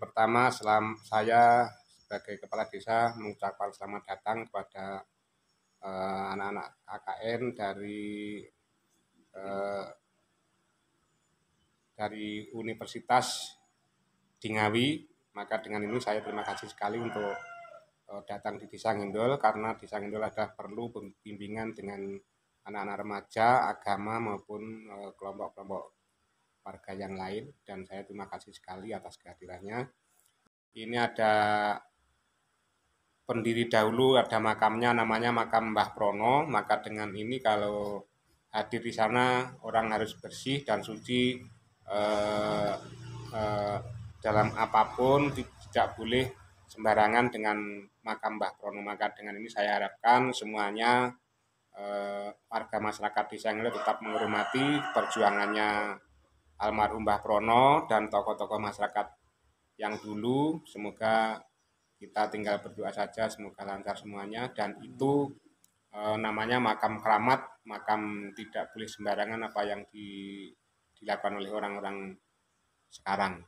pertama selam saya sebagai kepala desa mengucapkan selamat datang kepada eh, anak-anak KKN dari eh, dari Universitas di Ngawi. Maka dengan ini saya terima kasih sekali untuk eh, datang di Desa Ngendol karena Desa Ngendol adalah perlu bimbingan dengan anak-anak remaja, agama maupun kelompok-kelompok warga yang lain dan saya terima kasih sekali atas kehadirannya. Ini ada pendiri dahulu ada makamnya namanya makam Mbah Prono, maka dengan ini kalau hadir di sana orang harus bersih dan suci eh, eh, dalam apa pun tidak boleh sembarangan dengan makam Mbah Prono. Maka dengan ini saya harapkan semuanya eh, warga masyarakat desa ini tetap menghormati perjuangannya almarhum Mbah Prono dan tokoh-tokoh masyarakat yang dulu. Semoga kita tinggal berdoa saja, semoga lancar semuanya. Dan itu e, namanya makam keramat, makam tidak boleh sembarangan apa yang di, dilakukan oleh orang-orang sekarang.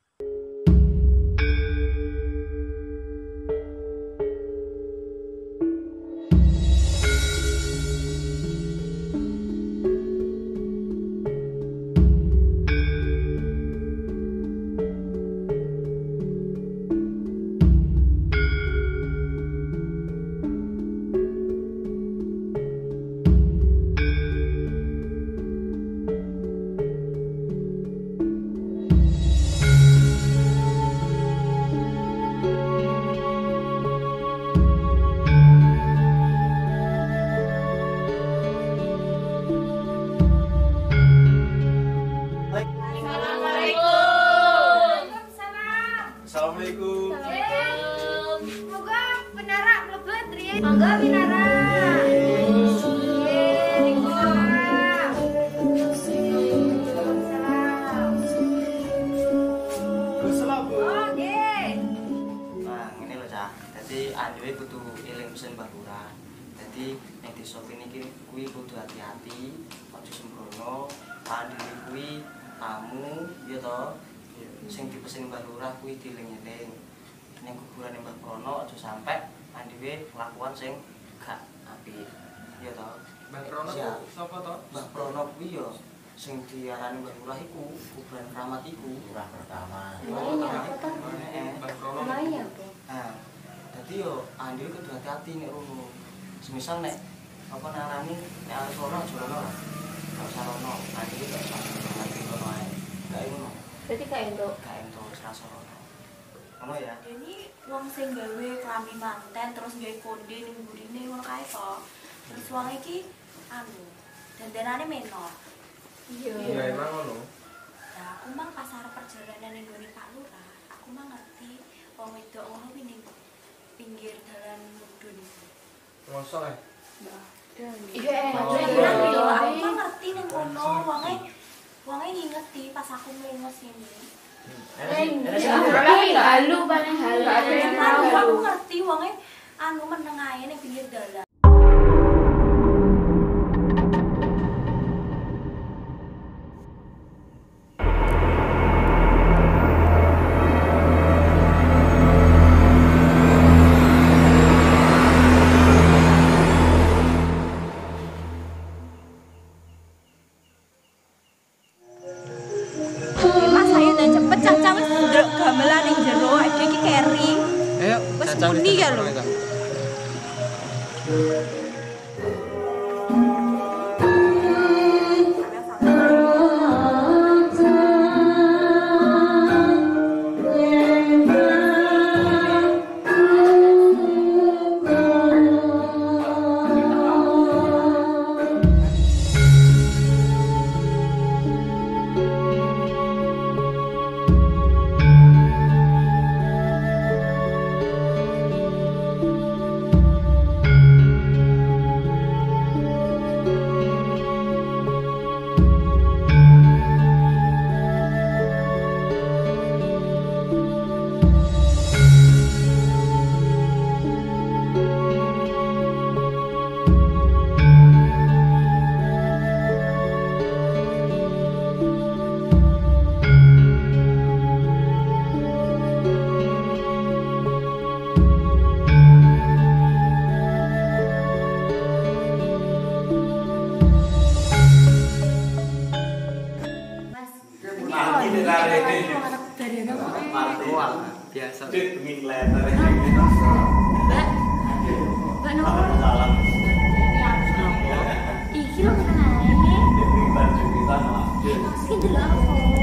Desa kene iki kuwi kudu hati-hati, aja sembrono. Pandiri kuwi tamu, ya to. Sing dipesen Mbah Lurah kuwi dieling-eling. Ning kuburane Mbah Prono aja sampe anduwe kelakuan sing gak apik. Ya to. Mbak Prono Siap. sapa to? Mbah Prono kuwi ya sing diarani Mbah Lurah iku kuburan keramat iku. Lurah pertama. Namanya apa, Toh? Mbak Prono. Namanya apa? Nah, jadi yo Andi kudu hati-hati nek rono. Semisal nek apa narani nek arep rono aja rono. Gak usah rono. Iki gak usah hati rono ae. Gak ngono. Berarti kayak itu. Gak ento serasa rono. Ngono ya. Ini wong sing gawe klambi manten terus gawe konde ning burine ngono kae to. Terus wong iki anu dandanane menor. Iya. Iya, emang ngono. Nah, aku mang pas arep perjalanan ning gone Pak Lurah, aku mang ngerti wong wedok ngono kuwi ning pinggir dalan mudun. Mosok eh. Iya. Oh, Nah, iya. aku mang ngerti ning kono wonge wonge ngingeti pas aku mlengos ini. halu paling halu. Ada yang Aku tahu. aku ngerti wonge anu meneng ae ning pinggir dalan. Baju kita maaf. Iki delok apa?